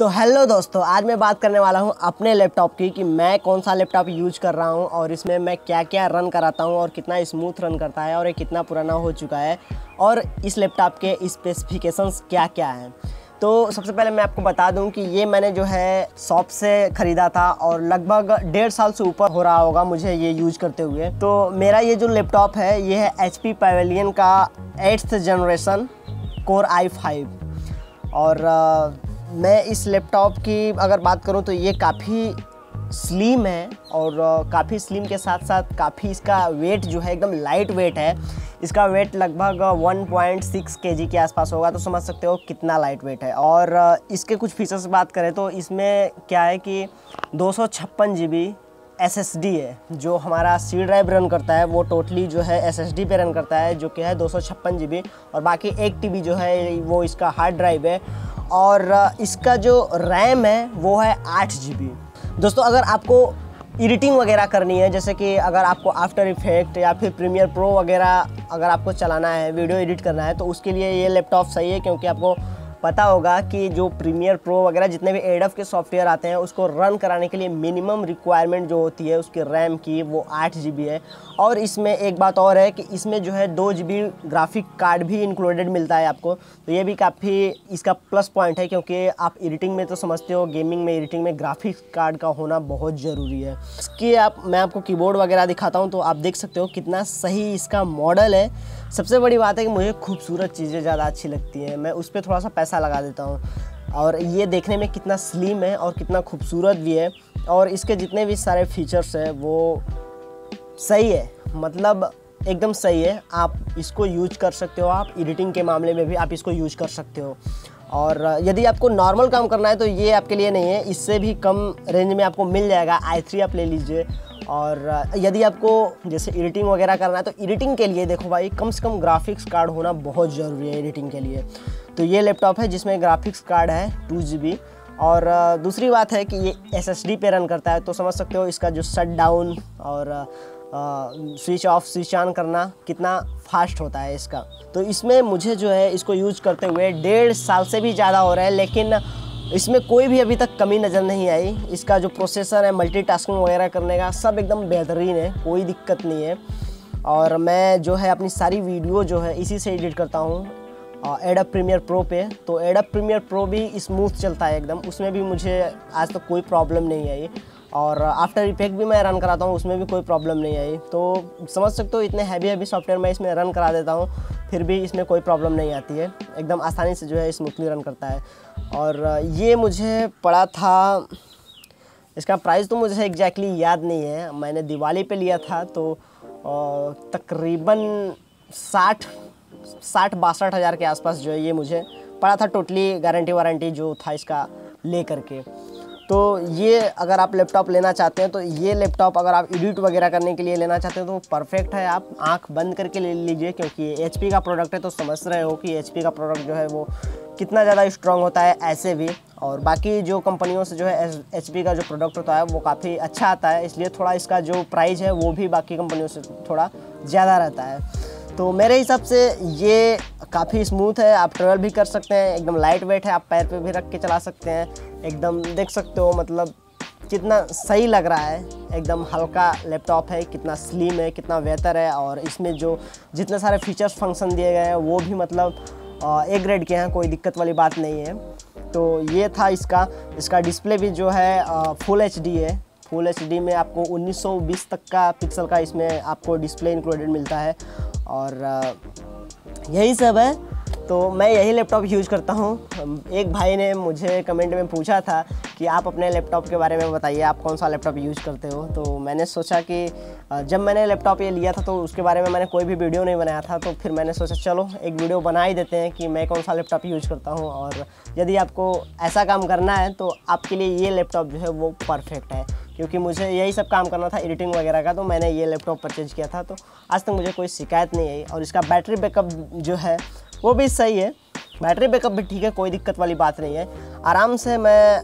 तो हेलो दोस्तों, आज मैं बात करने वाला हूँ अपने लैपटॉप की कि मैं कौन सा लैपटॉप यूज़ कर रहा हूँ और इसमें मैं क्या क्या रन कराता हूँ और कितना स्मूथ रन करता है और ये कितना पुराना हो चुका है और इस लैपटॉप के स्पेसिफिकेशंस क्या क्या हैं। तो सबसे पहले मैं आपको बता दूँ कि ये मैंने जो है शॉप से ख़रीदा था और लगभग डेढ़ साल से ऊपर हो रहा होगा मुझे ये यूज़ करते हुए। तो मेरा ये जो लैपटॉप है, ये है एच पी का eighth generation core i five और मैं इस लैपटॉप की अगर बात करूँ तो ये काफ़ी स्लिम है और काफ़ी स्लिम के साथ साथ काफ़ी इसका वेट जो है एकदम लाइट वेट है। इसका वेट लगभग 1.6 केजी के आसपास होगा तो समझ सकते हो कितना लाइट वेट है। और इसके कुछ फीचर्स बात करें तो इसमें क्या है कि दो सौ छप्पन एसएसडी है, जो हमारा सी ड्राइव रन करता है, वो टोटली जो है एसएसडी पे रन करता है, जो कि है दो सौ और बाकी एक टी जो है, वो इसका हार्ड ड्राइव है और इसका जो रैम है, वो है आठ जीबी दोस्तों, अगर आपको एडिटिंग वगैरह करनी है, जैसे कि अगर आपको आफ्टर इफ़ेक्ट या फिर प्रीमियर प्रो वगैरह अगर आपको चलाना है वीडियो एडिट करना है तो उसके लिए ये लैपटॉप सही है, क्योंकि आपको पता होगा कि जो प्रीमियर प्रो वगैरह जितने भी एडफ के सॉफ्टवेयर आते हैं, उसको रन कराने के लिए मिनिमम रिक्वायरमेंट जो होती है, उसकी रैम की, वो आठ जी है। और इसमें एक बात और है कि इसमें जो है दो जी ग्राफिक कार्ड भी इंक्लूडेड मिलता है आपको। तो ये भी काफ़ी इसका प्लस पॉइंट है, क्योंकि आप एडिटिंग में तो समझते हो गेमिंग में एडिटिंग में ग्राफिक्स कार्ड का होना बहुत ज़रूरी है। इसकी आप, मैं आपको कीबोर्ड वगैरह दिखाता हूँ तो आप देख सकते हो कितना सही इसका मॉडल है। सबसे बड़ी बात है कि मुझे खूबसूरत चीज़ें ज़्यादा अच्छी लगती हैं। मैं उस पर थोड़ा सा पैसा लगा देता हूँ। और ये देखने में कितना स्लिम है और कितना खूबसूरत भी है। और इसके जितने भी सारे फीचर्स हैं, वो सही है। मतलब एकदम सही है। आप इसको यूज़ कर सकते हो। आप एडिटिंग के मामले में भी आप इसको यूज़ कर सकते हो। और यदि आपको नॉर्मल काम करना है तो ये आपके लिए नहीं है। इससे भी कम रेंज में आपको मिल जाएगा। आई थ्री आप ले लीजिए। और यदि आपको जैसे एडिटिंग वगैरह करना है तो एडिटिंग के लिए देखो भाई कम से कम ग्राफिक्स कार्ड होना बहुत ज़रूरी है एडिटिंग के लिए। तो ये लैपटॉप है जिसमें ग्राफिक्स कार्ड है टू जी और दूसरी बात है कि ये एस पे रन करता है तो समझ सकते हो इसका जो शट डाउन और स्विच ऑफ़ स्विच ऑन करना कितना फास्ट होता है इसका। तो इसमें मुझे जो है इसको यूज़ करते हुए डेढ़ साल से भी ज़्यादा हो रहा है, लेकिन इसमें कोई भी अभी तक कमी नज़र नहीं आई। इसका जो प्रोसेसर है मल्टीटास्किंग वगैरह करने का, सब एकदम बेहतरीन है, कोई दिक्कत नहीं है। और मैं जो है अपनी सारी वीडियो जो है इसी से एडिट करता हूँ। एडप प्रीमियर प्रो पे तो एडप प्रीमियर प्रो भी स्मूथ चलता है एकदम। उसमें भी मुझे आज तक तो कोई प्रॉब्लम नहीं आई। और आफ्टर इफ़ेक्ट भी मैं रन कराता हूँ, उसमें भी कोई प्रॉब्लम नहीं आई। तो समझ सकते हो, इतने हैवी हैवी सॉफ्टवेयर मैं इसमें रन करा देता हूँ, फिर भी इसमें कोई प्रॉब्लम नहीं आती है। एकदम आसानी से जो है स्मूथली रन करता है। और ये मुझे पड़ा था, इसका प्राइस तो मुझे एग्जैक्टली याद नहीं है। मैंने दिवाली पे लिया था तो तकरीबन साठ साठ, बासठ हज़ार के आसपास जो है ये मुझे पड़ा था टोटली गारंटी वारंटी जो था इसका ले करके तो ये अगर आप लैपटॉप लेना चाहते हैं तो ये लैपटॉप अगर आप एडिट वगैरह करने के लिए लेना चाहते हैं तो परफेक्ट है। आप आँख बंद करके ले लीजिए, क्योंकि ये एचपी का प्रोडक्ट है तो समझ रहे हो कि एचपी का प्रोडक्ट जो है वो कितना ज़्यादा स्ट्रॉन्ग होता है ऐसे भी। और बाकी जो कंपनियों से जो है एच का जो प्रोडक्ट होता है, वो काफ़ी अच्छा आता है, इसलिए थोड़ा इसका जो प्राइस है, वो भी बाकी कंपनियों से थोड़ा ज़्यादा रहता है। तो मेरे हिसाब से ये काफ़ी स्मूथ है, आप ट्रेवल भी कर सकते हैं, एकदम लाइट वेट है, आप पैर पे भी रख के चला सकते हैं, एकदम देख सकते हो मतलब कितना सही लग रहा है, एकदम हल्का लैपटॉप है, कितना स्लिम है, कितना बेहतर है, और इसमें जो जितने सारे फीचर्स फ़ंक्शन दिए गए हैं, वो भी मतलब ए ग्रेड के हैं, कोई दिक्कत वाली बात नहीं है। तो ये था इसका इसका डिस्प्ले भी जो है फुल एचडी है। फुल एच में आपको 1920 तक का पिक्सल का इसमें आपको डिस्प्ले इंक्लूडेड मिलता है। और यही सब है। तो मैं यही लैपटॉप यूज़ करता हूँ। एक भाई ने मुझे कमेंट में पूछा था कि आप अपने लैपटॉप के बारे में बताइए, आप कौन सा लैपटॉप यूज़ करते हो? तो मैंने सोचा कि जब मैंने लैपटॉप ये लिया था तो उसके बारे में मैंने कोई भी वीडियो नहीं बनाया था तो फिर मैंने सोचा, चलो, एक वीडियो बना ही देते हैं कि मैं कौन सा लैपटॉप यूज़ करता हूँ। और यदि आपको ऐसा काम करना है तो आपके लिए ये लैपटॉप जो है, वो परफेक्ट है। क्योंकि मुझे यही सब काम करना था एडिटिंग वगैरह का तो मैंने ये लैपटॉप परचेज किया था तो आज तक मुझे कोई शिकायत नहीं आई। और इसका बैटरी बैकअप जो है, वो भी सही है। बैटरी बैकअप भी ठीक है, कोई दिक्कत वाली बात नहीं है। आराम से मैं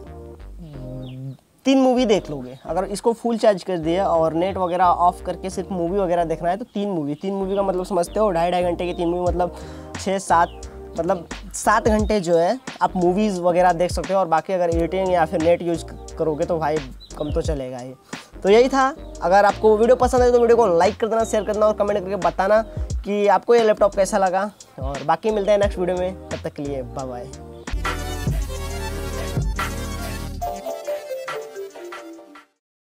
तीन मूवी देख लोगे। अगर इसको फुल चार्ज कर दिए और नेट वगैरह ऑफ़ करके सिर्फ़ मूवी वगैरह देखना है तो तीन मूवी तीन मूवी का मतलब समझते हो ढाई ढाई घंटे की तीन मूवी मतलब छः सात मतलब सात घंटे जो है, आप मूवीज़ वगैरह देख सकते हो। और बाकी अगर एडिटिंग या फिर नेट यूज़ करोगे तो भाई कम तो चलेगा ही। तो यही था। अगर आपको वीडियो पसंद आए तो वीडियो को लाइक कर देना शेयर कर देना और कमेंट करके बताना कि आपको ये लैपटॉप कैसा लगा। और बाकी मिलते हैं नेक्स्ट वीडियो में। तब तक के लिए बाय बाय